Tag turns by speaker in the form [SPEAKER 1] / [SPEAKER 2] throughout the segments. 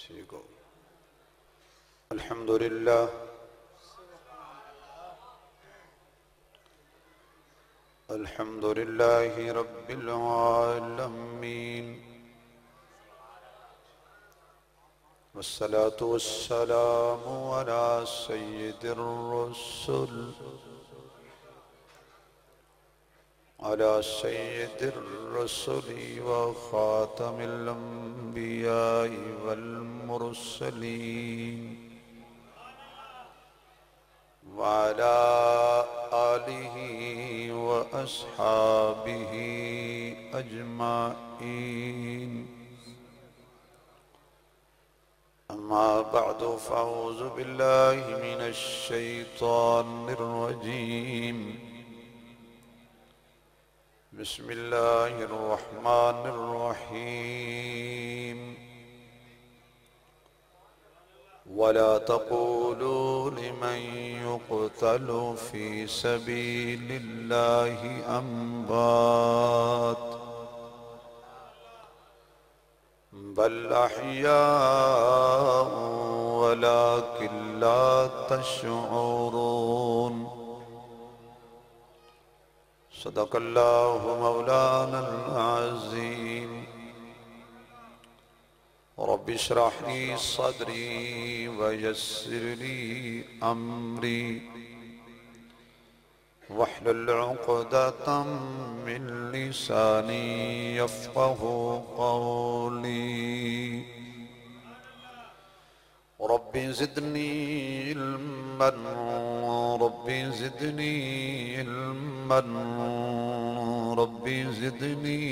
[SPEAKER 1] ٹھیک ہو الحمد للہ الحمد لله رب العالمين والصلاة والسلام على سيد الرسل على سيد الرسل وخاتم الأنبياء والمرسلين وعلى آله وأصحابه أجمعين. أما بعد فأعوذ بالله من الشيطان الرجيم. بسم الله الرحمن الرحيم. ولا تقولوا لمن يقتل في سبيل الله أنبات بل أحياء ولكن لا تشعرون. صدق الله مولانا العظيم. رب اشرح لي صدري ويسر لي أمري. واحلل عقدة من لساني يفقه قولي. رب زدني علما رب زدني علما رب زدني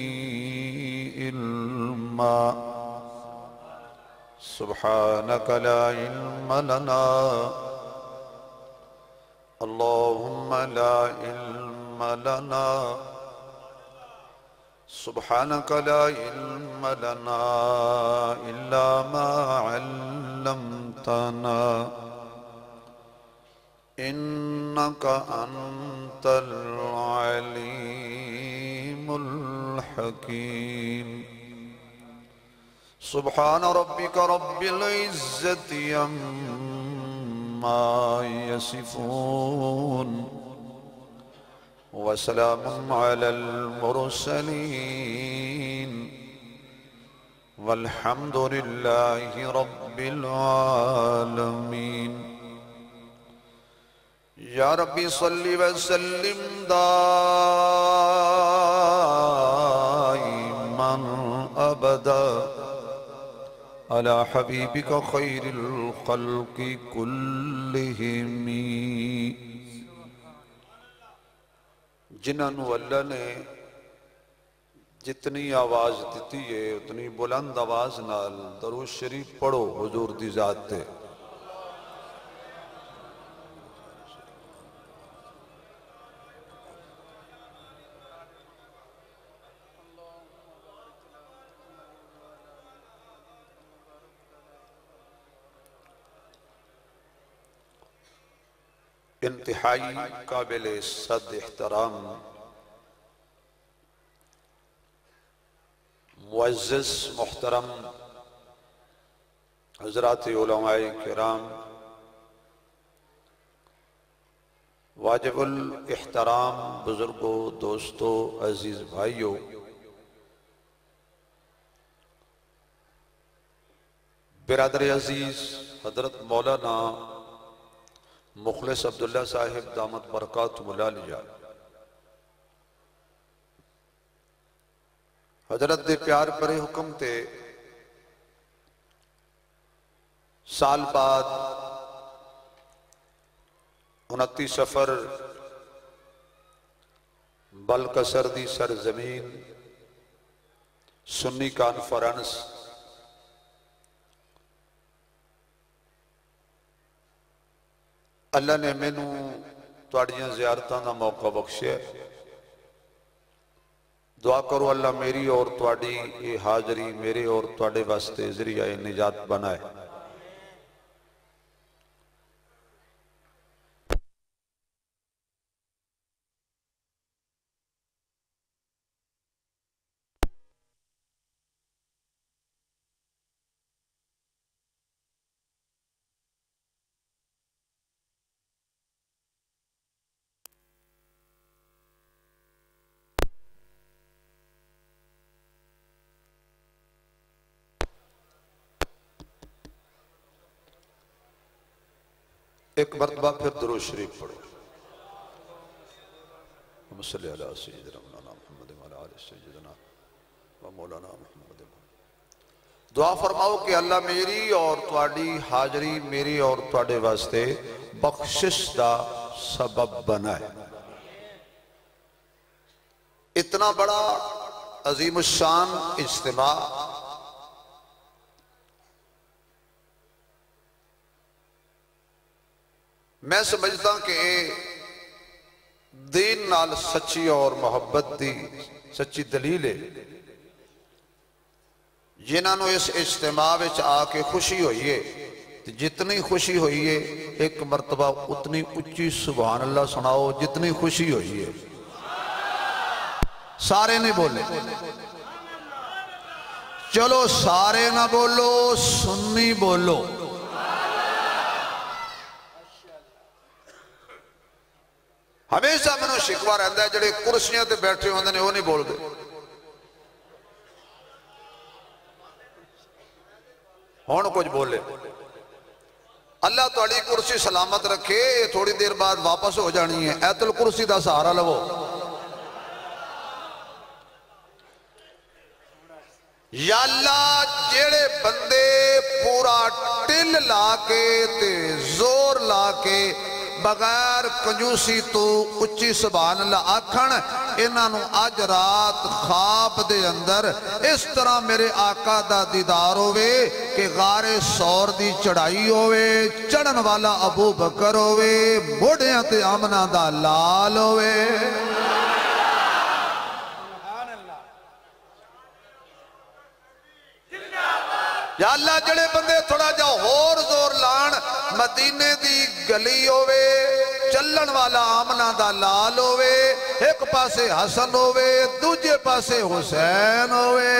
[SPEAKER 1] علما. سبحانك لا علم لنا. اللهم لا علم لنا. سبحانك لا علم لنا إلا ما علمتنا. إنك أنت العليم الحكيم. سبحان ربك رب العزة عما يصفون. وسلام على المرسلين. والحمد لله رب العالمين. يا ربي صل وسلم دائما أبدا. على حبيبك خير الخلق كلهم. جنہاں نو اللہ نے جتنی آواز دیتی ہے، اتنی بلند آواز نال درود شریف پڑھو حضور دی ذات تے۔ انتہائی قابل صد احترام۔ معزز، محترم، حضرات علماء کرام، واجب الاحترام بزرگوں، دوستوں، عزیز بھائیوں، برادر عزیز، حضرت مولانا مخلص عبداللہ صاحب دامت برکات ملالیہ حضرت دے پیار پرے حکم تے سال بعد انتی سفر بلکسر دی سرزمین سنی کانفرنس اللہ نے مینو تواڑیاں زیارتاں دا موقع بخشے دعا کرو اللہ میری اور تواڑی یہ حاضری میرے اور تواڑے واسطے ذریعہ نجات بنائے۔ ایک مرتبہ پھر درود شریف پڑھو۔ ہم صلی اللہ سیدنا مولانا محمد وعلا آل سیدنا و مولانا محمد۔ دعا فرماؤ کہ اللہ میری اور تواڈی حاضری میری اور تواڈے واسطے بخشش دا سبب بنائے۔ اتنا بڑا عظیم الشان اجتماع میں سمجھتا کہ دین نال سچی اور محبت دی سچی دلیل ہے۔ جنہوں نے اس اجتماع وچ آ کے خوشی ہوئی ہے جتنی خوشی ہوئی ہے، ایک مرتبہ اتنی اچھی سبحان اللہ سناؤ جتنی خوشی ہوئی ہے۔ سارے نہیں بولے۔ چلو سارے نہ بولو، سنی بولو۔ ہمیشہ میں شکوا رہتا ہے، جڑے کرسیاں تے بیٹھے ہوندے نے، وہ نہیں بول دے ہون کچھ بولے۔ اللہ تو کرسی سلامت رکھے، یہ تھوڑی دیر بعد واپس ہو جانی ہے۔ ایت الکرسی دا سہارا لو۔ یا اللہ جیڑے بندے پورا ٹل لا کے تے زور لا کے بغیر کنجوسی تو اچھی سبحان اللہ آکھن انہوں آج رات خواب دے اندر اس طرح میرے آقا دا دیدار ہوئے کہ غار سور دی چڑھائی ہوئے چڑھن والا ابو بکر ہوئے بڑھیاں تے آمنہ دا لال ہوئے یا اللہ جڑے بندے تھوڑا جا ہور مدینے دی گلی ہوئے چلن والا آمنہ دا لال ہوئے ایک پاسے حسن ہوئے دوجہ پاسے حسین ہوئے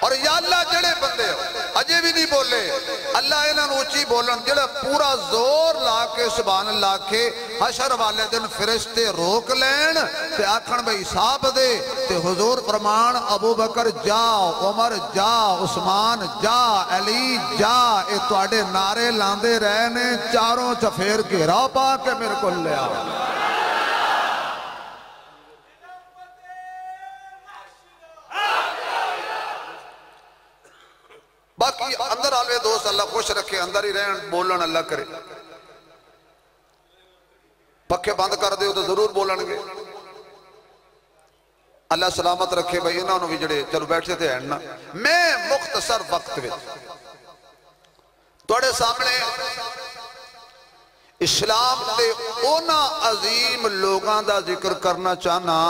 [SPEAKER 1] اور یا اللہ جڑے بندے ہو اجے بھی نہیں بولے اللہ انہاں اونچی بولن جڑے پورا زور لا کے، سبحان اللہ کے، حشر والے دن فرشتے روک لین تے آکھن بھئی صاحب دے، تے حضور فرمان، ابو بکر جا عمر جا عثمان جا علی جا اے تواڈے نعرے لاندے رہنے، چاروں چفیر کے راہ پا کے میرے کو لے آؤ باقی اندر آلوے دوست اللہ خوش رکھے اندر ہی رہن بولن اللہ کرے پکھے بند کر دے تو ضرور بولن گے اللہ سلامت رکھے بھائی انہوں نے بھی جڑے چلو بیٹھے تھے ہننا میں مختصر وقت میں توڑے سامنے اسلام دے اونا عظیم لوگاں دا ذکر کرنا چاہنا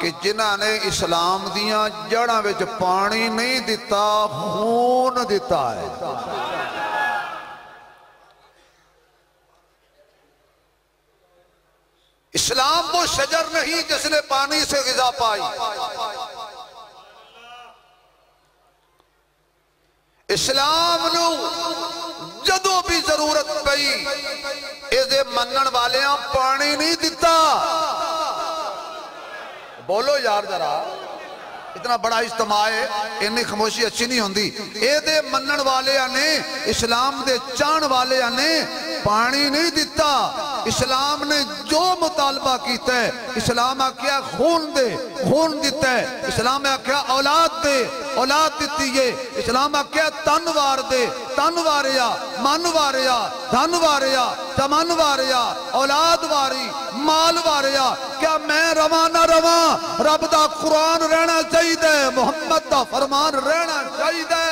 [SPEAKER 1] کہ جنہ نے اسلام دیاں جڑاں وچ پانی نہیں دیتا خون دیتا ہے۔ اسلام وہ شجر نہیں جس نے پانی سے غذا پائی۔ اسلام نو جدو بھی ضرورت پئی ایدے منن والیاں پانی نہیں دیتا بولو یار ذرا، اتنا بڑا اجتماع ہے انہی خموشی اچھی نہیں ہوندی۔ اے دے منن والے نے، اسلام دے چان والے نے پانی نہیں دیتا اسلام نے جو مطالبہ کیتا ہے، اسلام آکیا خون دے، خون دیتا ہے۔ اسلام آکیا اولاد دے۔ اولاد دیتی ہے۔ اسلام آکیا تنوار دے۔ تنواریا منواریا دھنواریا تمنواریا اولاد واری، مال واریا کیا میں روان نہ روان رب دا قرآن رہنا چاہیے دے محمد دا فرمان رہنا چاہیے دے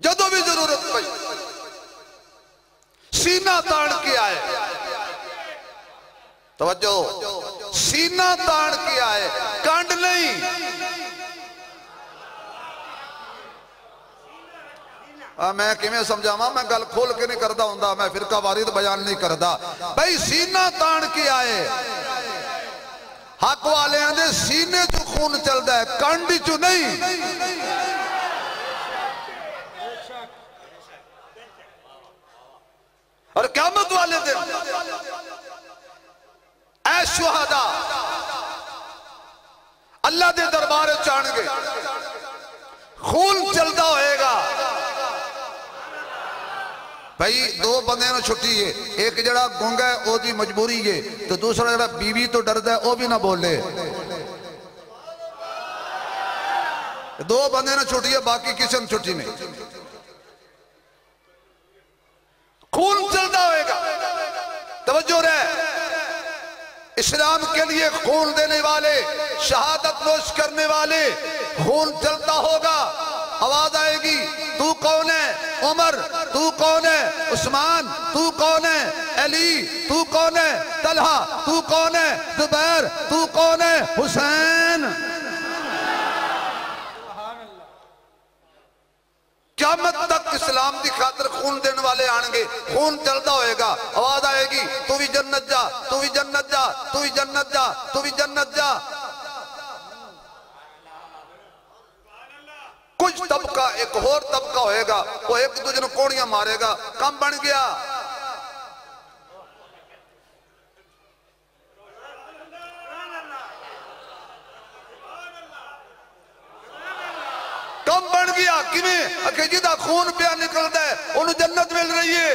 [SPEAKER 1] جدو بھی ضرورت پئی، سینہ تاڑ کے آئے۔ توجہ، سینہ تاڑ کے آئے کانڈ نہیں۔ میں کمیں سمجھا ماں میں گل کھول کے نہیں کردہ ہوں میں فرقہ وارد بیان نہیں کردہ بھئی، سینہ تاڑ کے آئے حق والے ہیں دے سینے جو خون چل دا ہے کانڈی جو نہیں۔ اور قیامت والے دن اے شہدہ اللہ دے دربار چاڑ گے خون چلتا ہوئے گا۔ بھائی، دو بندے نو چھٹی ہے۔ ایک جڑا گونگا ہے، او دی مجبوری ہے۔ تو دوسرا جڑا بیوی بی تو ڈرد ہے، او بھی نہ بولے۔ دو بندے نے چھٹی ہے، باقی کسی نے چھٹی نہیں۔ خون چلتا ہوئے گا۔ توجہ رہے۔ اسلام کے لیے خون دینے والے، شہادت نوش کرنے والے، خون چلتا ہوگا۔ آواز آئے گی، تو کون ہے؟ عمر، تو کون ہے؟ عثمان، تو کون ہے؟ علی، تو کون ہے؟ طلحہ، تو کون ہے؟ زبیر، تو کون ہے؟ حسین۔ قیامت تک اسلام دی خاطر خون دین والے آنگے، خون چلتا ہوئے گا، آواز آئے گی، تو بھی جنت جا، تو بھی جنت جا، تو بھی جنت جا، تو بھی جنت جا۔ کچھ طبقہ، ایک اور طبقہ ہوئے گا، وہ ایک دو کوڑیاں مارے گا کم بن گیا کم بن گیا کیویں؟ کہ جدا خون پیا نکلتا ہے انہوں جنت مل رہی ہے۔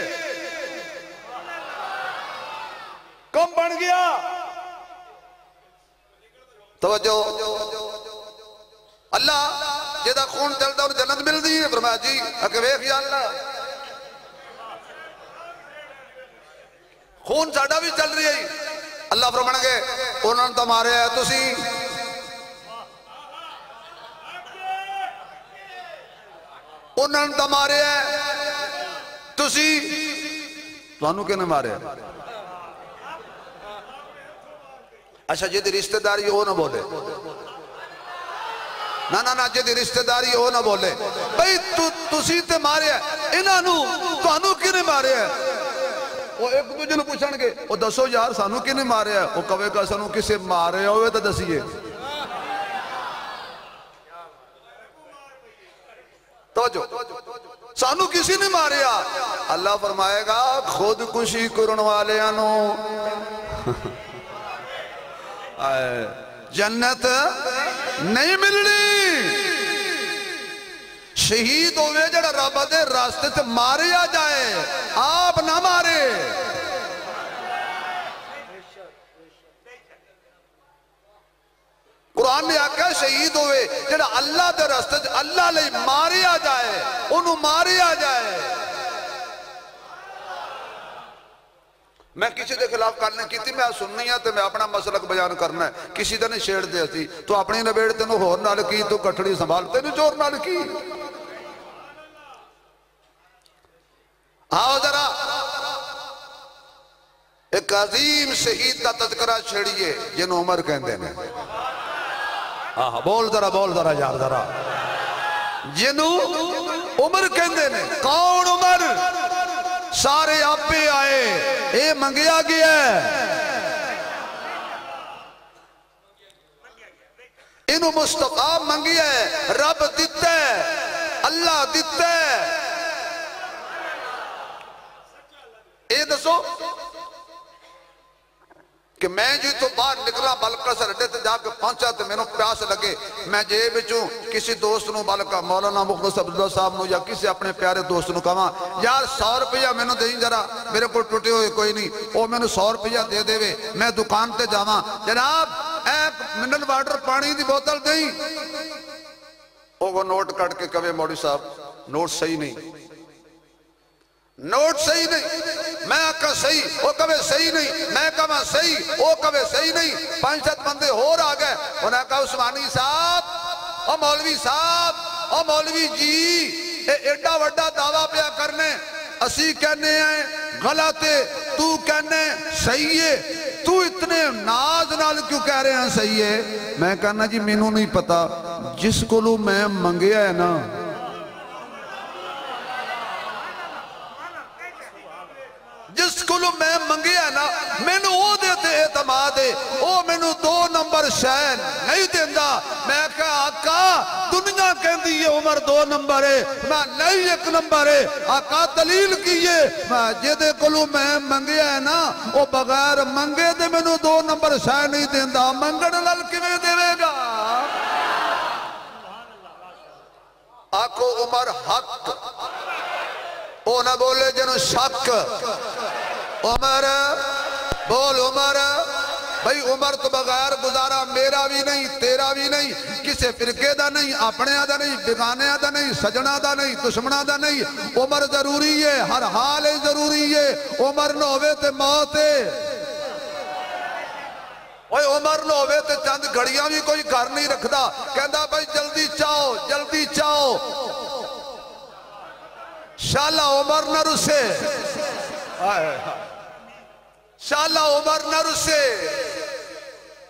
[SPEAKER 1] کم بن گیا۔ توجہ۔ اللہ جدا خون چلتا انہوں جنت مل رہی ہے۔ فرمایا جی اکھے ویخ یا اللہ۔ خون ساڑا بھی چل رہی ہے۔ اللہ فرمان گے انہوں نے تو مارے ہے تسی۔ انہوں نے مارے ہے۔ تسی؟ تو انہوں کے نے مارے؟ ہے اچھا جدی رشتہ داری ہو نہ بولے۔ نا نا نا جدی رشتہ داری ہو نہ بولے۔ بھئی تسی تے مارے ہے۔ انہوں تو انہوں کی نے مارے ہے؟ وہ ایک دو جنہوں پوچھن گے وہ دسو یار سانو کی نے مارے ہے؟ وہ کوئے کا سانو کسے مارے ہوئے تو دسیے۔ توجہ۔ سانو کسی نے ماریا؟ اللہ فرمائے گا خود کشی کرن والے آنو جنت نہیں ملنی۔ شہید ہوئے جڑا رب دے راستے سے ماریا جائے، آپ نہ مارے۔ قرآن نے آکھا شہید ہوئے، جڑا اللہ دے راستے سے اللہ لئی ماریا جائے انہوں ماریا جائے۔ میں کسی دے خلاف کرنے کی تھی میں سننی ہاں ہے تو میں اپنا مسلک بیان کرنا ہے۔ کسی دے نہیں شیڑ دے تھی تو اپنی نبیڑ تینوں ہور نال کی، تو کٹڑی سنبھال، تینوں چور نال کی؟ آؤ ذرا۔ ایک عظیم شہید کا تذکرہ چھڑیے جن عمر کہندے نے۔ آہ بول ذرا بول ذرا یار ذرا جنو عمر کہندے نے کون عمر سارے آپ پہ آئے اے منگیا گیا ہے انہوں مستقا منگیا ہے رب دیتا ہے اللہ دیتا ہے اے دسو کہ میں جی تو باہر نکلا بلکہ سر اڈے تے جا کے پہنچا تے میں نو پیاس لگے۔ میں جے بچوں کسی دوست نو بلکہ مولانا مخلص عبداللہ صاحب نو یا کسی اپنے پیارے دوست نو کہاں یار سو روپیہ میں نو دیں جرا میرے کو ٹوٹے ہوئے کوئی نہیں، او میں نو سو روپیہ دے دے وے، میں دکان تے جاواں۔ جناب ایک منل واٹر پانی دی بوتل دیں۔ او وہ نوٹ کٹ کے کبھے موڑی صاحب، نوٹ صحیح نہیں۔ نوٹ صحیح نہیں۔ میں آکا صحیح، وہ کبھے صحیح نہیں۔ میں کہاں صحیح، وہ کبھے صحیح نہیں۔ پانچ ست بندے ہو رہا گئے۔ انہیں کہا عثمانی صاحب، او مولوی صاحب، او مولوی جی اے ایڈا وڈا دعویٰ پیا کرنے۔ اسی کہنے ہیں غلطے تو کہنے، صحیح ہے۔ تو اتنے ناز نال کیوں کہہ رہے ہیں صحیح ہے؟ میں کہنا جی میں نہیں پتا۔ جس کو لو میں منگیا ہے نا جس کو میں منگیا نا میں نے وہ دیتے اعتماد ہے وہ دو نمبر شہن نہیں دیندہ میں کہا آقا دنیا کہندی یہ عمر دو نمبر ہے میں نہیں ایک نمبر ہے آقا دلیل کیے میں جدے کلو میں منگیا ہے نا وہ بغیر منگے دے میں دو نمبر شہن نہیں دیندہ منگڑ لل کمیں دے گا آکو عمر حق او نہ بولے جنو شک عمر بول عمر بھئی عمر تو بغیر گزارا میرا بھی نہیں، تیرا بھی نہیں، کسے فرقے دا نہیں اپنے دا نہیں بگانے دا نہیں سجنا دا نہیں دشمنا دا نہیں۔ عمر ضروری ہے، ہر حال ضروری ہے۔ عمر نہ ہوئے تے موت ہے۔ اوے عمر نہ ہوئے تے چند گھڑیاں بھی کوئی گھر نہیں رکھدا۔ کہندا بھائی جلدی چاہو جلدی چاہو شالا عمر نہ رسے۔ آئے آئے شالا عمر نہ رسے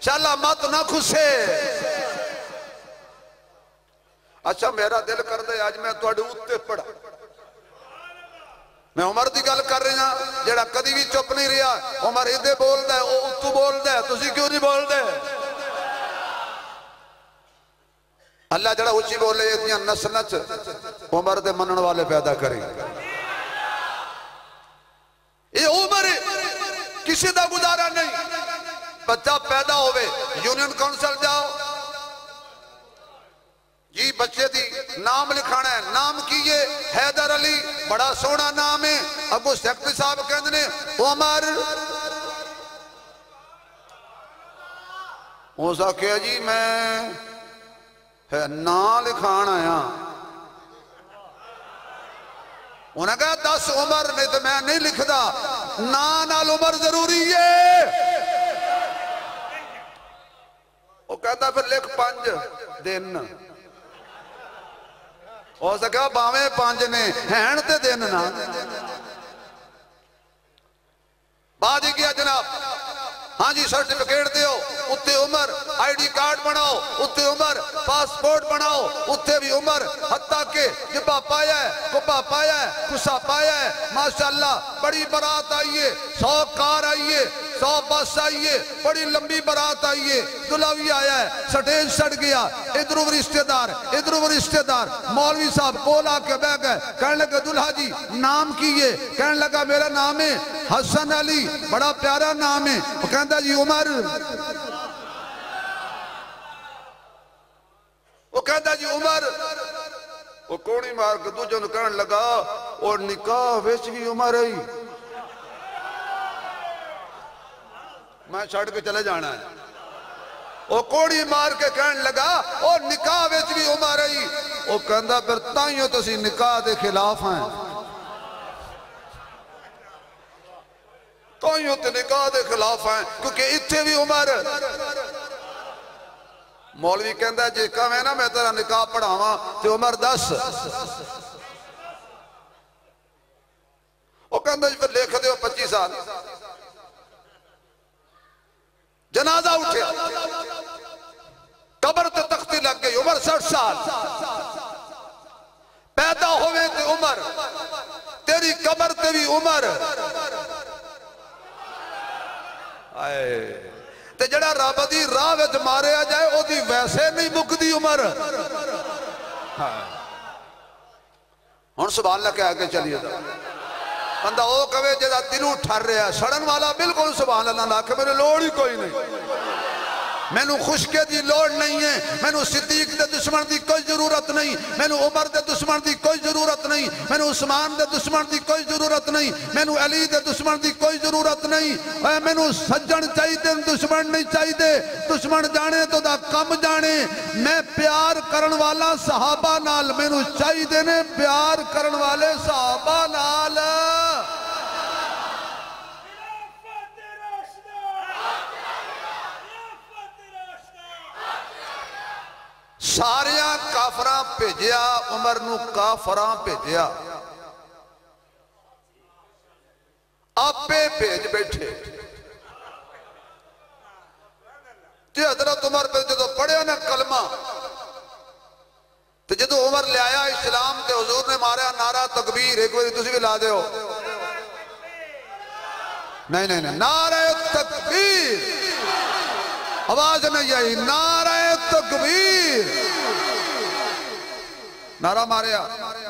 [SPEAKER 1] شالا مت نہ خسے اچھا میرا دل کر دے، آج میں توڑے اوتے پڑا میں عمر دی گل کر رہی ہاں جیڑا کدی بھی چپ نہیں رہا عمر ادھے بول دے او اتو بول دے تسی کیوں نہیں بول دے اللہ جڑا اچھی بولے یہ دیا نسلچ عمر دے منن والے پیدا کریں یہ عمر! کسی دا گزارا نہیں۔ بچہ پیدا ہوئے، یونین کونسل جاؤ۔ جی بچے دی نام لکھانا ہے۔ نام کیے حیدر علی۔ بڑا سونا نام ہے۔ ابو سیکٹری صاحب کہندنے عمر۔ ہو سکے جی میں نا لکھانا آیا۔ انہیں کہا، دس عمر نہیں تو میں نہیں لکھ دا نان نال عمر ضروری ہے۔ وہ کہتا پھر لکھ پانچ دن۔ ہو سکا باویں پانچ نے ہین تے دن نا بعد ہی کیا جناب؟ ہاں جی سرٹیفکیٹ دیو اتھے عمر آئی ڈی کارڈ بناؤ اتھے عمر پاسپورٹ بناؤ اتھے بھی عمر، حتیٰ کہ جبا پایا ہے کبا پایا ہے کسا پایا ہے، ماشاءاللہ، بڑی برات آئیے سو کار آئیے سو بس آئیے، بڑی لمبی برات آئیے۔ دلاوی آیا ہے، سٹیج سٹ گیا۔ ادھرو رشتہ دار ادھرو رشتہ دار۔ مولوی صاحب بولا کے بے گئے۔ کہنے لگا دلہا جی نام کیے کہنے لگا، میرا نام ہے حسن علی، بڑا پیارا نام ہے۔ وہ کہتا جی عمر۔ وہ کہتا جی عمر۔ وہ کونی مار کے دو جن کہنے لگا، اور نکاح ویچ بھی عمر ہے میں چھڑ کے چلے جانا ہے۔ وہ کوڑی مار کے کہنے لگا اور نکاح ویچ بھی عمر ہے۔ وہ کہندا، پھر تائیوں تو سی نکاح دے خلاف ہیں۔ تائیوں تے نکاح دے خلاف ہیں، کیونکہ اتھے بھی عمر مولوی کہندا، جے کہویں نا میں تیرا نکاح پڑھاواں، تے عمر دس۔ وہ کہندا جی پھر لکھ دیو پچی سال جنازہ اٹھے۔ قبر تے تختی لگ گئی، عمر سٹھ سال۔ پیدا ہوئے تے عمر۔ تیری قبر تے بھی عمر۔ آئے۔ تے جڑا رب دی راہ وچ ماریا جائے، او دی ویسے نہیں مک دی عمر ہن سبحان اللہ کہہ کے چلیے۔ دا بندہ او کہے جدا دلوں ٹھر رہا ہے سڑن والا بالکل سبحان اللہ نہ کہ میرے لوڑ ہی کوئی نہیں میں نو خوشکے دی جی، لوڑ نہیں ہے۔ میں نو صدیق دے دشمن دی کوئی ضرورت نہیں۔ میں نو عمر دے دشمن دی کوئی ضرورت نہیں۔ میں نو عثمان دے دشمن دی کوئی ضرورت نہیں۔ میں نو علی دے دشمن دی کوئی ضرورت نہیں۔ اے میں نو سجن چاہی دے دشمن نہیں چاہی دے دشمن جانے تو دا کم جانے۔ میں پیار کرن والا صحابہ نال میں نو چاہی دے نے۔ پیار کرن والے صحابہ نال۔ ساریاں کافراں بھیجیا، عمر نو کافراں بھیجیا۔ آپے بھیج بیٹھے۔ تے حضرت عمر پہ جدو پڑھے نا کلمہ، تے جدو عمر لے آیا اسلام، تے حضور نے ماریا نعرہ تکبیر، ایک باری تسی بھی لا دے ہو نہیں نہیں نہیں، نعرہ تکبیر۔ آواز نہیں آئی، نعرہ تکبیر۔ نعرہ ماریا۔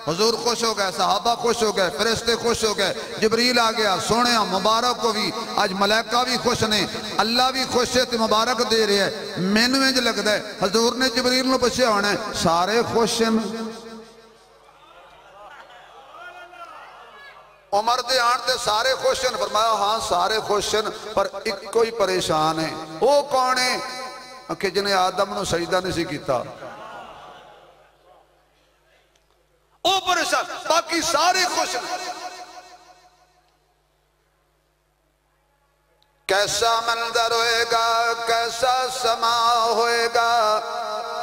[SPEAKER 1] حضور خوش ہو گئے، صحابہ خوش ہو گئے، فرشتے خوش ہو گئے، جبریل آ گیا، سونے مبارک کو بھی، آج ملیکہ بھی خوش نے، اللہ بھی خوش ہے تو مبارک دے رہے ہیں مینو انج لگتا ہے، حضور نے جبریل نو پچھے ہونا ہے، سارے خوش ہیں؟ عمر دے آن تے سارے خوشن فرمایا ہاں سارے خوشن پر ایک کوئی پریشان ہے وہ کون ہے کہ جنہیں آدم نو سجدہ نہیں سی کیتا او پریشان باقی سارے خوش کیسا منظر ہوئے گا کیسا سما ہوئے گا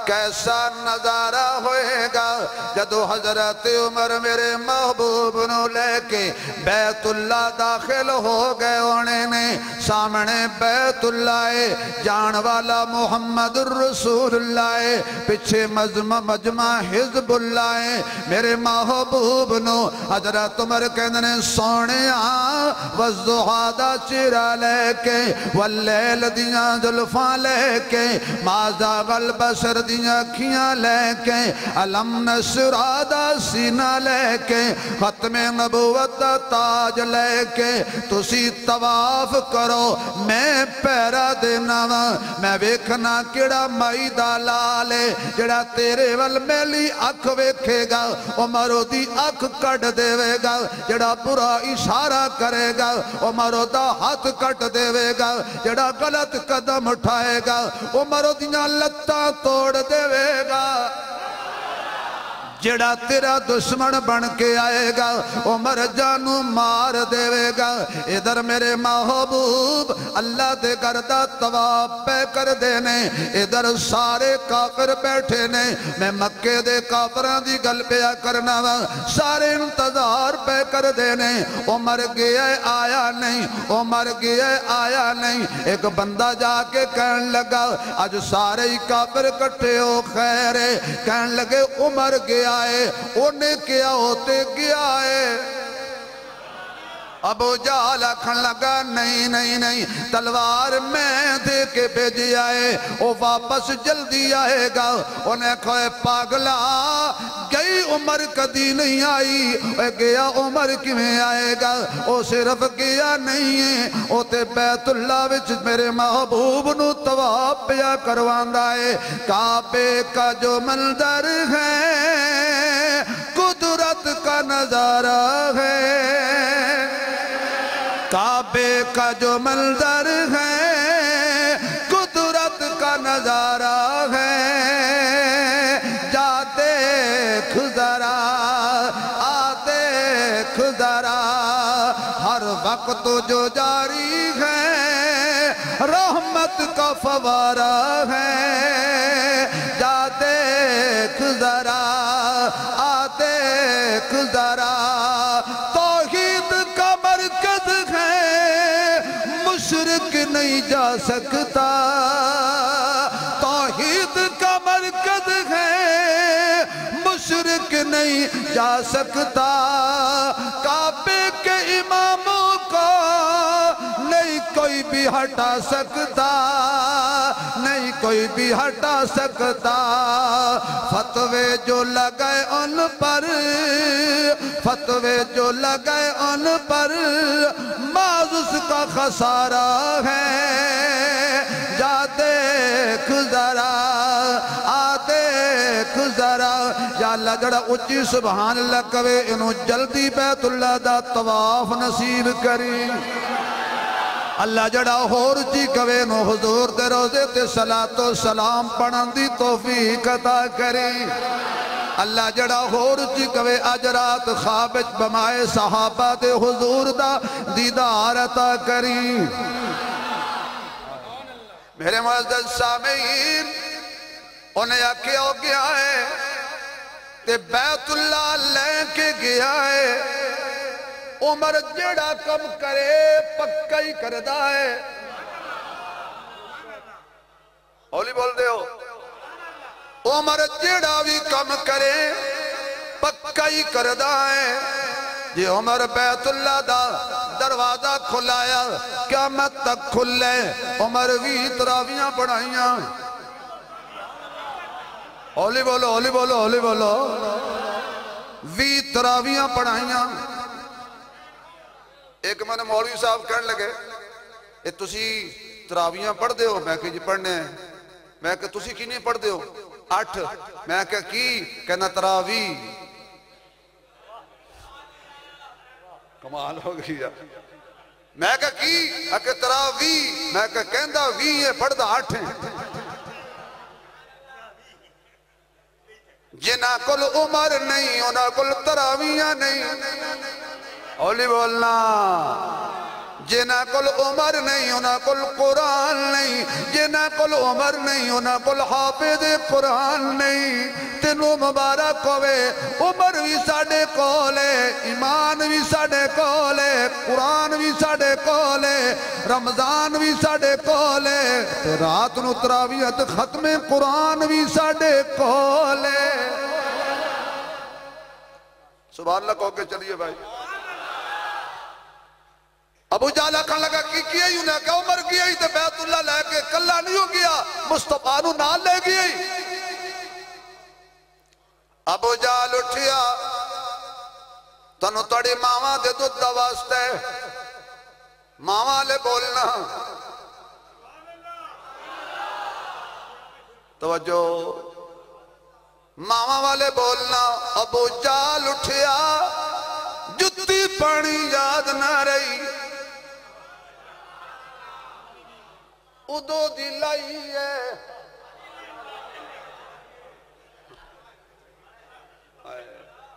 [SPEAKER 1] کیسا نظارہ ہوئے گا؟ جدو حضرت عمر میرے محبوب نو لے کے بیت اللہ داخل ہو گئے انہیں نے سامنے بیت اللہ جان والا محمد الرسول اللہ پچھے مجمع مجمع حضب اللہ میرے محبوب نو حضرت عمر کہنے سونے آن وزدہادہ چرا لے کے، واللیل دیاں ظلفان لے کے مازا غلبسر دیاں دیاں کھیاں لے کے، علم نسرادہ سینہ لے کے، ختم نبوت تاج لے کے۔ تسی تواف کرو، میں پیرا دینا میں ویکھنا کڑا مائدہ لالے جڑا تیرے والمیلی اکھ ویکھے گا۔ عمرو دی اکھ کٹ دے وے گا، جڑا برا اشارہ کرے گا۔ عمرو دا ہاتھ کٹ دے وے گا، جڑا غلط قدم اٹھائے گا۔ عمرو دیاں لتا توڑ دے گا جڑا تیرا دشمن بن کے آئے گا عمر جانو مار دے گا۔ ادھر میرے محبوب اللہ دے گردہ تواب پہ کر دینے، ادھر سارے کافر بیٹھے نے۔ میں مکہ دے کافران دی گل پیا کرنا وا، سارے انتظار پہ کر دینے۔ عمر گیا، آیا نہیں۔ عمر گیا، آیا نہیں۔ ایک بندہ جا کے کہن لگا، آج سارے کافر کٹھے ہو خیرے کہن لگے، عمر گیا آئے انہیں کیا ہوتے گیا ہے ابو جال اکھن لگا، نہیں نہیں نہیں، تلوار میں دے کے بیجی آئے وہ واپس جلدی آئے گا۔ انہیں کھوئے پاگلا، گئی عمر کدی نہیں آئی؟ اے گیا عمر کی میں آئے گا؟ وہ صرف گیا نہیں ہے وہ تے بیت اللہ وچ میرے محبوب نو تواب پیا کروان دائے کعبے کا جو مندر ہے، قدرت کا نظارہ ہے۔ کا جو منظر ہے، قدرت کا نظارہ ہے۔ جا دیکھ ذرا آ دیکھ ذرا، ہر وقت جو جاری ہے، رحمت کا فوارہ ہے۔ نہیں جا سکتا۔ کعبے کے اماموں کو نہیں کوئی بھی ہٹا سکتا۔ نہیں کوئی بھی ہٹا سکتا۔ فتوے جو لگئے ان پر، فتوے جو لگئے ان پر اس کا خسارہ ہے۔ جا دیکھ ذرا دیکھ ذرا یا اللہ جڑا اچھی سبحان اللہ کوے انہوں جلدی بیت اللہ دا تواف نصیب کری۔ اللہ جڑا ہور جی کوے نو حضور دے روزے تے صلاة و سلام پڑھن دی توفیق عطا کری۔ اللہ جڑا ہور جی کوے اجرات خوابچ بمائے صحابہ دے حضور دا دیدار عطا کری۔ میرے معزز سامعین انہیں اکھے ہو گیا ہے تے بیت اللہ لے کے گیا ہے۔ عمر جڑا کم کرے پکا ہی کردہ ہے۔ اولی بول دے ہو۔ عمر جیڑا بھی کم کرے پکا ہی کردہ ہے۔ جی عمر بیت اللہ دا دروازہ کھلایا، قیامت تک کھلے۔ عمر بھی تراویاں پڑھائیاں اولی بولو اولی بولو اولی بولو وی تراویاں پڑھائیاں ایک میں نے مولوی صاحب کہنے لگے اے تسی تراویاں پڑھ دے ہو میں کہ جی پڑھنے ہیں میں کہ تسی کی نہیں پڑھ دے ہو اٹھ میں کہا کی کہنا تراوی کمال ہو گئی یار میں کہا کی اکہ تراوی میں کہا کہندہ وی یہ ہے پڑھدہ آٹھیں جنہ کل عمر نہیں انہ کل تراویاں نہیں۔ اولی بولنا۔ جنہ کل عمر نہیں انہ کل قرآن نہیں۔ جنہ کل عمر نہیں انہ کل حافظ قرآن نہیں۔ تینوں مبارک ہوئے، عمر بھی ساڑے کولے ایمان بھی ساڑے کولے قرآن بھی ساڑے کولے رمضان بھی ساڑے کولے رات نو تراویت ختم، قرآن بھی ساڑے کولے سبحان اللہ کہو کے چلیے بھائی۔ ابو جالا کھن لگا، کی کیا ہی انہیں کہ عمر کیا ہی تے بیت اللہ لے کے کلہ نہیں ہو گیا، مصطفیٰ نو نال لے گیا ہی ابو جال اٹھیا، تنو تڑی ماما دے دودھ دا واسطے ماما لے بولنا۔ توجہ ماما والے بولنا، ابو جال اٹھیا، جتی پانی یاد نہ رہی ادو دی لائی ہے۔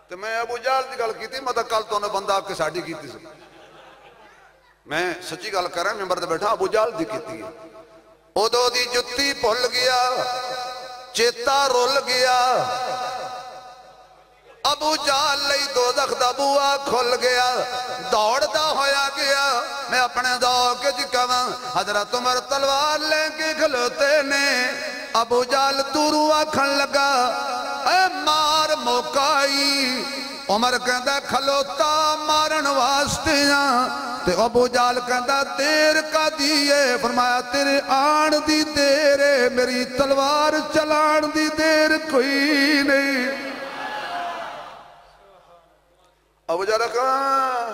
[SPEAKER 1] تو میں ابو جال دی گل کی تھی مطلب کل تو انہیں بندہ آپ کے ساڑھی کی تھی میں سچی گل کر رہا میں مرد بیٹھا، ابو جال دی کی تھی ادو دی جتی پھل گیا، چیتا رول گیا۔ ابو جال لئی دو دخ دا بوا کھل گیا دوڑ دا ہویا گیا۔ میں اپنے دو کے جکا حضرت عمر تلوار لیں کے کھلوتے نے۔ ابو جال دورو آکھن لگا، اے مار موکائی عمر کہندہ کھلوتا مارن واسطیاں تے ابو جال کہندہ دیر کا دیئے۔ فرمایا، تیرے آن دی دیرے میری تلوار چلان دی دیر کوئی نہیں۔ ابو جال کہاں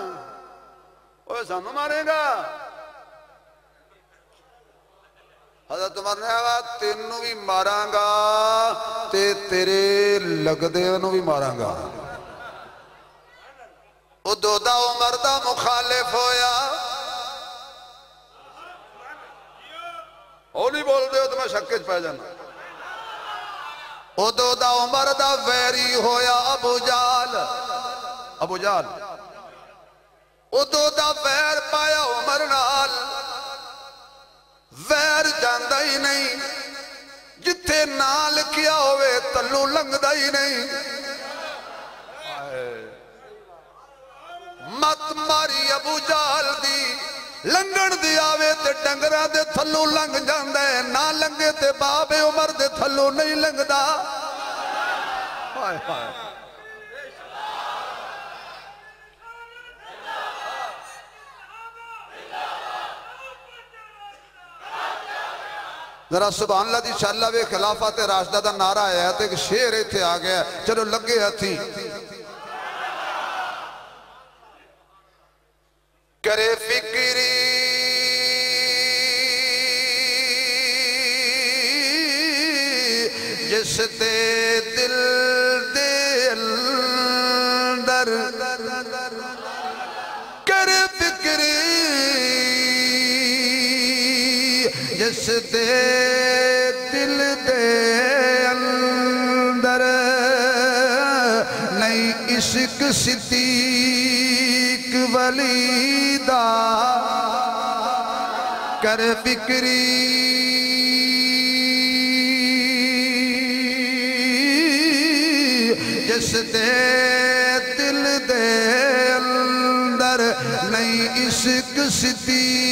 [SPEAKER 1] اوہ سانو مارے گا۔ حضرت عمر نے کہا، تینوں بھی ماراں گا تے تیرے لگ دے انہوں بھی ماراں گا۔ او دو دا عمر دا مخالف ہویا۔ او بول دے ہو تو میں شکج پہ جانا۔ او دو دا عمر دا ویری ہویا ابو جال ابو جال او دو دا ویر پایا عمر نال ویر جاندہ ہی نہیں جتے نال کیا ہوئے تلو لنگ دا ہی نہیں مت ماری ابو جال دی لنگن دی آوے تے ڈنگرہ دے تھلو لنگ جاندہ ہے نہ لنگے تے باب عمر دے تھلو نہیں ذرا سبحان اللہ دی شاءاللہ وے خلافات راشدہ دا نعرہ آیا ہے تو ایک شیر ایتھے آ گیا ہے۔ چلو لگے ہتھی۔ کرے فکری۔ جس دے دے دل دے اندر نہیں عشق صدیق ولی دا کر فکری۔ جس دے دل دے اندر نہیں عشق صدیق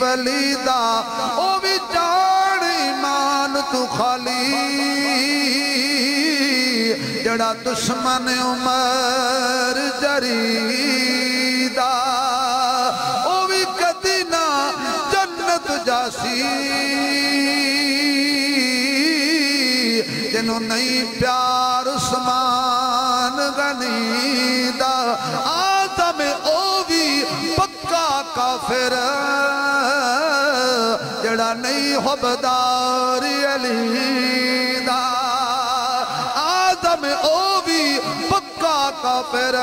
[SPEAKER 1] ولی دا او بھی جان ایمان تو خالی۔ جڑا دشمن عمر جریدہ، او بھی کدی نہ جنت جاسی۔ جنہوں نہیں پیار عثمان غنیدہ، آدم او بھی پکا کافر۔ نہیں حبدار علی دا آدم او بھی پکا کافر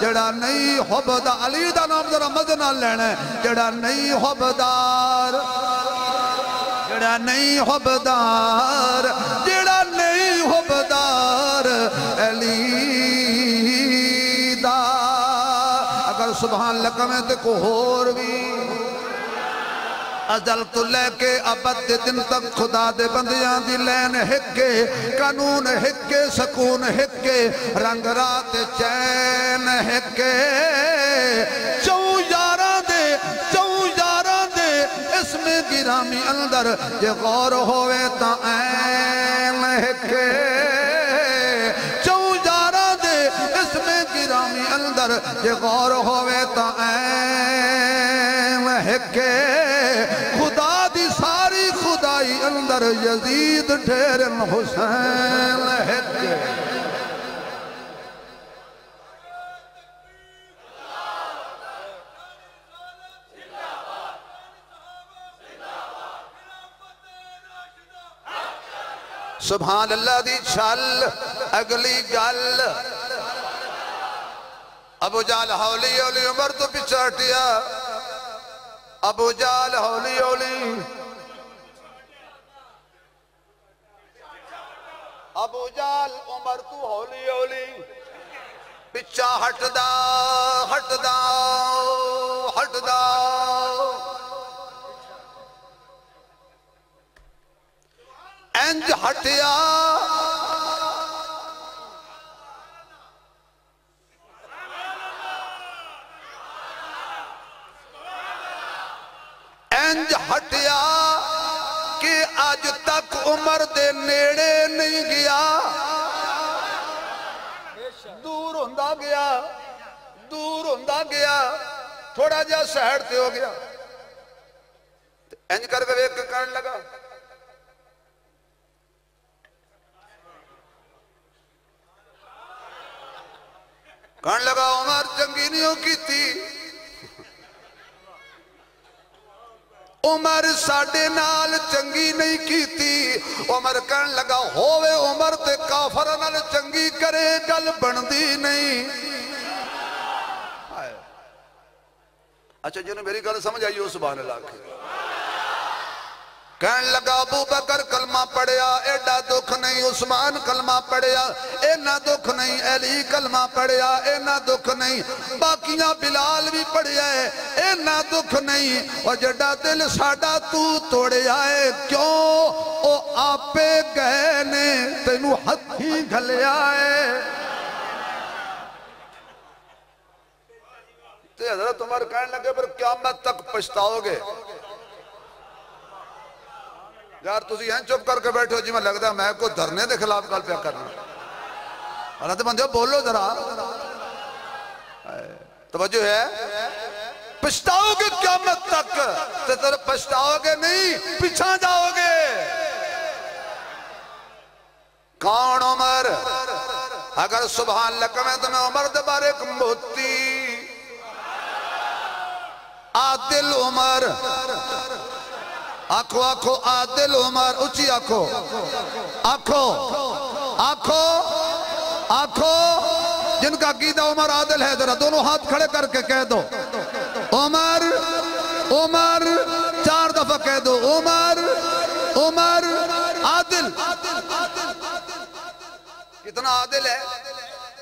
[SPEAKER 1] جڑا نہیں حبدار، علی دا نام ذرا مدنہ لینا ہے۔ جڑا نہیں حبدار، جڑا نہیں حبدار، جڑا نہیں حبدار علی دا اگر سبحان لکمیں تے کو ہور بھی ازل تو لے کے ابد دن تک خدا دے بندیاں دی لین ہکے، قانون ہکے، سکون ہکے، رنگ رات چین ہکے۔ چو یاران دے، چو یاران دے، اس میں گرامی اندر یہ غور ہوئے تا این ہکے۔ چو یاران دے، اس میں گرامی اندر یہ غور ہوئے تا این ہکے۔ خدائی یزید ٹھیر حسین ہکے سبحان اللہ دی چھل، اگلی گل۔ ابو جال ہولی ہولی عمر تو پچھاٹیا ابو جال ہولی ہولی ابو جال عمر تو ہولی ہولی۔ پچھا ہٹ دا ہٹ دا ہٹ دا انج ہٹیا انج ہٹیا کہ آج تک عمر دے نیڑے نہیں گیا دور ہوندہ گیا دور ہوندہ گیا تھوڑا جا سہڑ تے ہو گیا انج کر کے ویک کرن لگا کہن لگا عمر چنگی نہیں ہو کی تھی عمر ساڑے نال چنگی نہیں کی تھی عمر کہن لگا ہووے عمر تے کافر نال چنگی کرے گل بندی نہیں اچھا جنہوں میری گل سمجھ آئی ہو سبحان اللہ کی کہن لگا ابو بکر کلمہ پڑھیا ایڈا دکھ نہیں عثمان کلمہ پڑھیا اینا دکھ نہیں علی کلمہ پڑھیا اینا دکھ نہیں باقیاں بلال بھی پڑھیا ہے اینا دکھ نہیں اور جڑا دل ساڑا تو توڑے آئے کیوں او آپے گئے نے تینو ہتھی گھلے آئے تے حضرت عمر کہنے لگے پر قیامت تک پشتاؤ گے یار تسی ہیں چپ کر کے بیٹھے ہو جی میں لگتا ہے میں کو دھرنے دے خلاف گل پیا کرنا۔ حالت بندے بولو ذرا۔ توجہ ہے۔ پشتاؤ گے قیامت تک۔ تو تر پشتاؤ گے نہیں پیچھا جاؤ گے۔ کون عمر؟ اگر سبحان لکم ہے تو میں عمر دے بارے ایک موتی۔ عادل عمر۔ آنکھو آنکھو عادل عمر اچھی آنکھو آنکھو آنکھو آنکھو جن کا قیدہ عمر عادل ہے ذرا دونوں ہاتھ کھڑے کر کے کہہ دو عمر عمر چار دفعہ کہہ دو عمر عمر عادل کتنا عادل ہے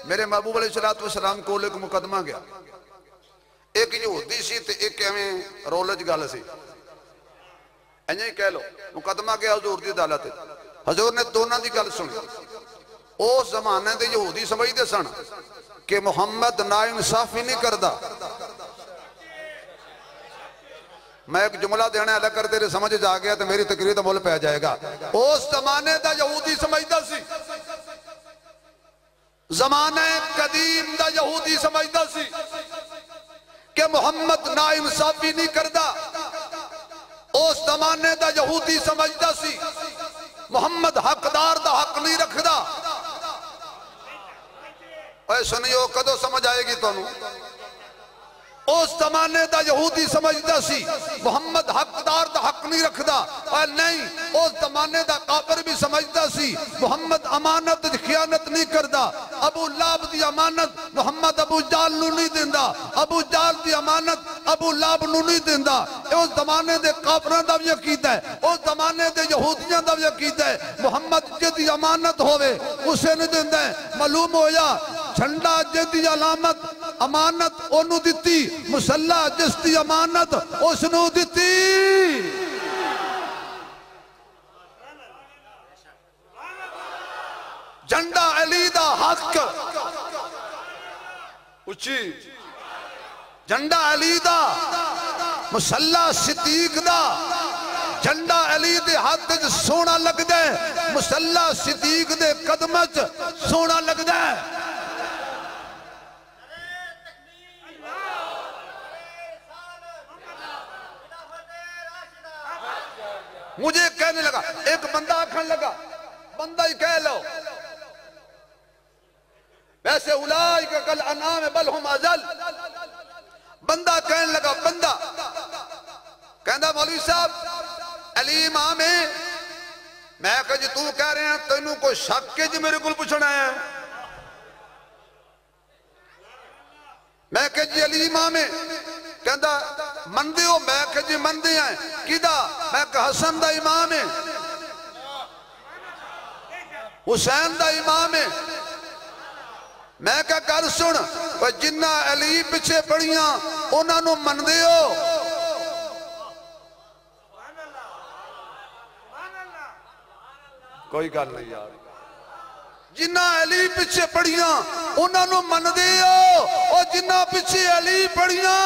[SPEAKER 1] میرے محبوب علیہ السلام کو لے کو مقدمہ گیا ایک یہودی سی تے ایک ہمیں رولج گال سی انجھے ہی کہہ لو مقدمہ گیا حضور دی عدالت حضور نے دونوں دی گل سنی او زمانے دے یہودی سمجھ دے سن کہ محمد نا انصافی نہیں کردہ میں ایک جملہ دینے اللہ کر تیرے سمجھ جا گیا تو میری تقریر تو بول پہ جائے گا اس زمانے دا یہودی سمجھدہ سی زمانے قدیم دا یہودی سمجھدہ سی کہ محمد نا انصافی نہیں کردہ اس زمانے دا یہودی سمجھدہ سی۔ محمد حقدار دا حق نہیں رکھدا۔ اے سنیو کدو سمجھ آئے گی تو اس زمانے دا یہودی سمجھدا سی۔ محمد حقدار دا حق نہیں رکھدا۔ اے نہیں، اس زمانے دا کافر بھی سمجھ سی، محمد امانت خیانت نہیں کردا۔ ابو لاب دی امانت محمد ابو جال نو نہیں دیندا۔ ابو جال دی امانت ابو لاب نو نہیں دیندا۔ اس زمانے دے کافران دا بھی عقیدہ ہے۔ اس زمانے دے یہودیاں دا بھی عقیدہ ہے۔ محمد جدی امانت ہوئے اسے نہیں دیندا ہے۔ معلوم ہویا، جھنڈا جدی علامت امانت انہوں دیتی مسلح جس دی امانت اس نو دیتی جھنڈا علی دا حق. اچھی. جھنڈا علی دا. مسلح صدیق دا. جھنڈا علی دے ہاتھ جو سونا لگ دے مسلح صدیق دے قدمت سونا لگ دے مجھے کہنے لگا، ایک بندہ آکھن لگا، بندہ ہی کہہ لو۔ ویسے اولائی کا کل انام بل ہم ازل۔ بندہ کہنے لگا، بندہ۔ کہندہ مولوی صاحب، علی امام ہے۔ میں کہا جی تو کہہ رہے ہیں، تینوں کو شک کے جی میرے کل پوچھنا ہے۔ میں کہا جی علی امام ہے۔ کہندہ مندے ہو؟ میں کہا جی مندے ہیں۔ کدہ میں کہا حسن دا امام ہے۔ حسین دا امام ہے۔ میں کہا کر سن جنہ علی پچھے پڑیاں انہوں نے مندے ہو کوئی گل نہیں یار جنہ علی پچھے پڑیاں انہوں نے مندے ہو اور جنہ پچھے علی پڑیاں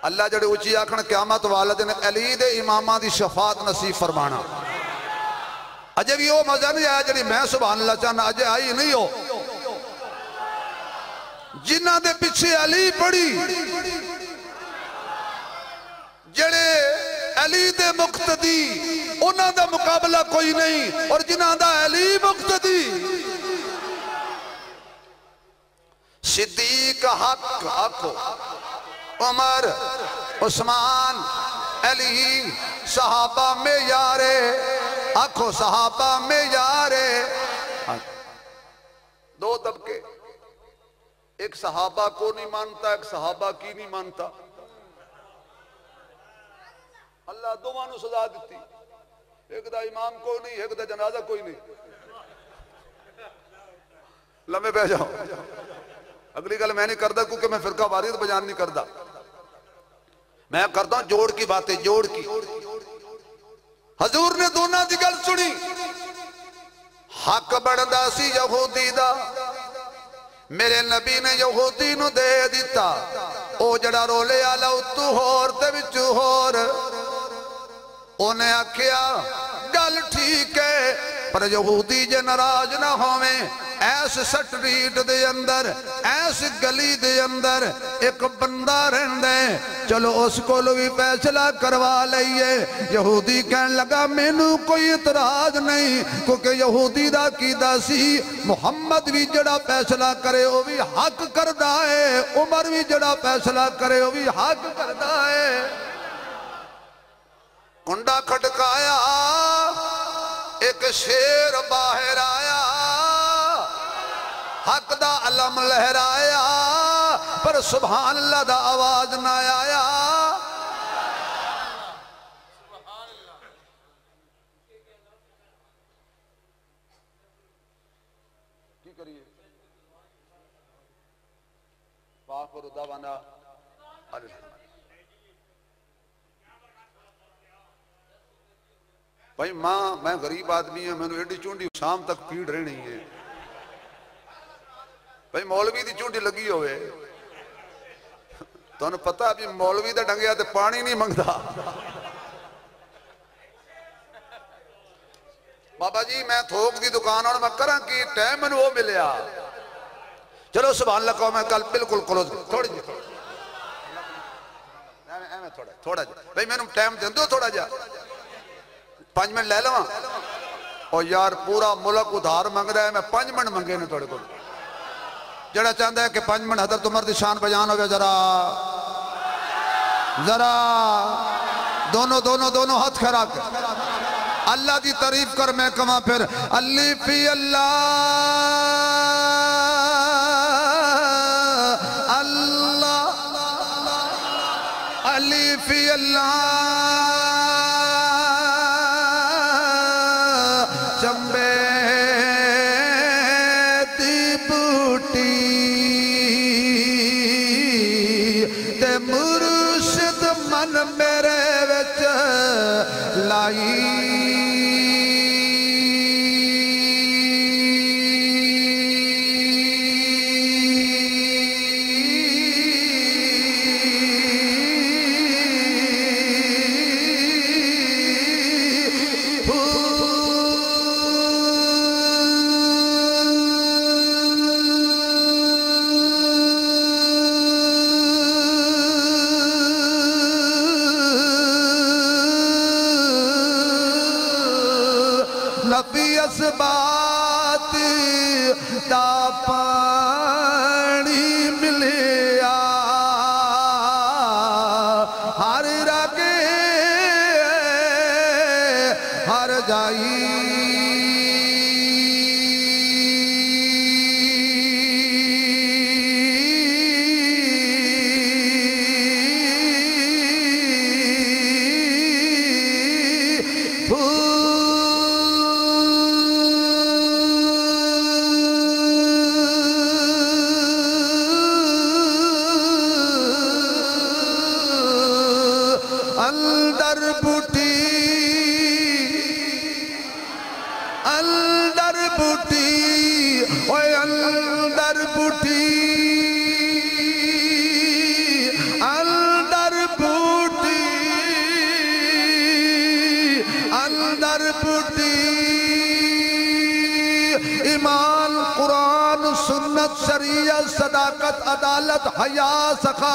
[SPEAKER 1] اللہ جڑے اچھی آکھن قیامت والدین علی دے امامہ دی شفاعت نصیب فرمانا اجے بھی وہ مزہ نہیں آیا جڑی میں سبحان اللہ چاہنا اجے آئی نہیں ہو جنہ دے پچھے علی پڑی جڑے علی دے مقتدی انہ دا مقابلہ کوئی نہیں اور جنہ دا علی مقتدی صدیق حق حق عمر عثمان علی صحابہ میں یارے آنکھوں صحابہ میں یارے۔ دو طبقے۔ ایک صحابہ کو نہیں مانتا، ایک صحابہ کی نہیں مانتا۔ اللہ دو مانو سزا دیتی۔ ایک دا امام کو نہیں، ایک دا جنازہ کوئی نہیں۔ لمحے بہ جاؤ۔ اگلی گل میں نہیں کرتا کیونکہ میں فرقہ واریت بجان نہیں کرتا۔ میں کرتا ہوں جوڑ کی باتیں، جوڑ کی۔ حضور نے دونوں دی گل سنی۔ حق بڑھدا سی یہودی دا۔ میرے نبی نے یہودی نو دے دیتا۔ او جڑا رولے آلا اتو ہور تے بچو ہور۔ انہیں آکھیا، گل ٹھیک ہے پر یہودی جے نراج نہ ہوئے ایس سٹریٹ دے اندر ایس گلی دے اندر ایک بندہ رہن دے چلو اس کو لوگ فیصلہ کروا لئیے یہودی کہن لگا مینو کوئی اعتراض نہیں کیونکہ یہودی دا کی دا سی محمد بھی جڑا فیصلہ کرے وہ بھی حق کردہ ہے عمر بھی جڑا فیصلہ کرے وہ بھی حق کردہ ہے کنڈا کھٹکایا ایک شیر باہر آیا حق دا علم لہرایا، پر سبحان اللہ دا آواز نہ آیا۔ کی کریے؟ باخر دوانا بھائی ماں، میں غریب آدمی ہوں میں ایڈی چونڈی شام تک پیڑ رہنی ہے۔ بھائی مولوی دی چونڈی لگی ہوئے۔ تو انہوں پتا بھی مولوی دا ڈنگیا تے پانی نہیں منگتا۔ بابا جی میں تھوک دی دکان اور میں کرن کی ٹائم وہ ملیا۔ چلو سبحان اللہ کہو، میں کل بالکل کلوز تھوڑی جی۔ تھوڑا تھوڑا جی۔ بھائی میں ٹائم دیں دو تھوڑا جا۔ پانچ منٹ لے لواں۔ اور یار، پورا ملک ادھار منگ رہا ہے، میں پانچ منٹ منگے نے تھوڑے کو جڑا چاہتا ہے کہ پانچ منٹ حضرت عمر دی شان بیان ہوگا ذرا۔ ذرا۔ دونوں دونوں دونوں ہاتھ کھڑا کر۔ اللہ دی تعریف کر، میں کما پھر۔ علی فی اللہ۔ اللہ۔ علی فی اللہ۔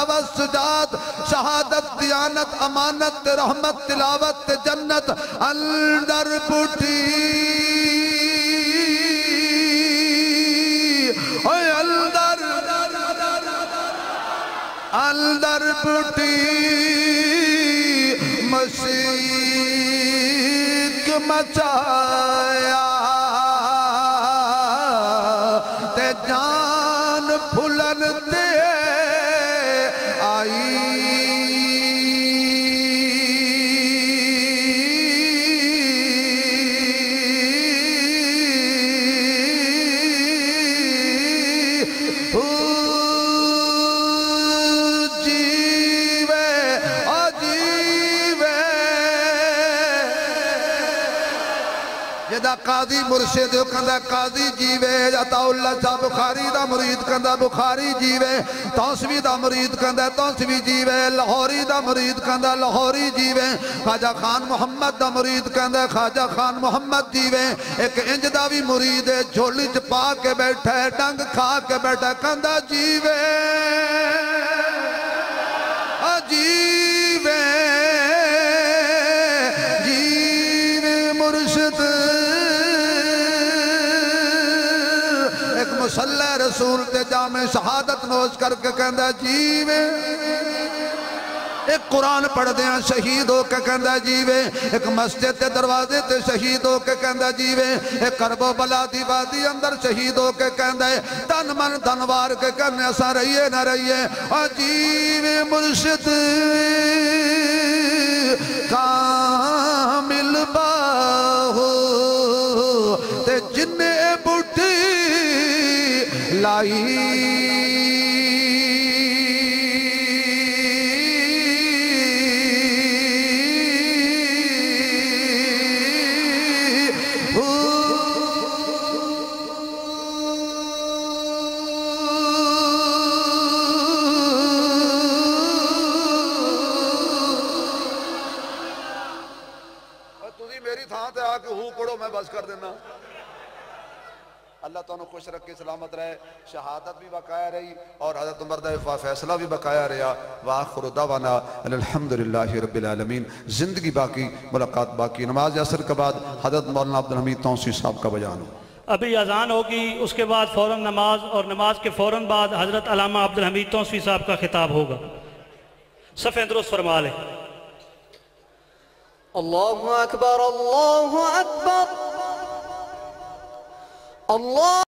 [SPEAKER 1] سخاوت سجاد، شہادت، دیانت، امانت، رحمت، تلاوت، جنت، اندر بوٹی اوے اندر اندر بوٹی مسیق مچایا قاضی مرشد کندہ قاضی جیوے عطا اللہ چا بخاری دا مرید کندہ بخاری جیوے، توسوی دا مرید کندہ توسوی جیوے، لاہوری دا مرید کندہ لاہوری جیوے، خواجہ خان محمد دا مرید کندہ خواجہ خان محمد جیوے، ایک انج دا بھی مرید ہے جھولی چ پا کے بیٹھا ہے، ڈنگ کھا کے بیٹھا ہے کندہ جیوے۔ جامع شہادت نوش کر کے کہندہ جیوے ایک قرآن پڑھ دیاں شہید ہو کے کہندہ جیوے ایک مسجد تے دروازے تے شہید ہو کے کہندہ جیوے ایک کرب و بلا دی وادی اندر شہید ہو کے کہندہ ہے، تن من تنوار کے کہنے ہاں، ایسا رہیے نہ رہیے عجیوے ہاں، مرشد کامل لائی خوش رکھے سلامت رہے شہادت بھی بقایا رہی اور حضرت مردہ دا فیصلہ بھی بقایا رہا۔ وآخر دعوانا الحمدللہ رب العالمین۔ زندگی باقی ملاقات باقی نماز اثر کے بعد حضرت مولانا عبد الحمید تونسی صاحب کا بیان ہو۔
[SPEAKER 2] ابھی اذان ہوگی اس کے بعد فوراً نماز اور نماز کے فوراً بعد حضرت علامہ عبد الحمید تونسی صاحب کا خطاب ہوگا۔ صفحہ درست فرما لے
[SPEAKER 1] اللہ اکبر اللہ اکبر اللہ